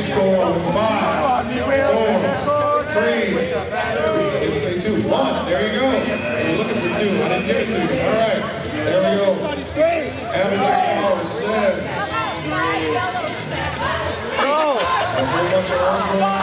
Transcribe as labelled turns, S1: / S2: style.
S1: final score with five, four, three, I say two, one. There you go. You're looking for two. I didn't give it to you. All right. There we go. Avenue Power says.
S2: Go!
S1: A whole bunch of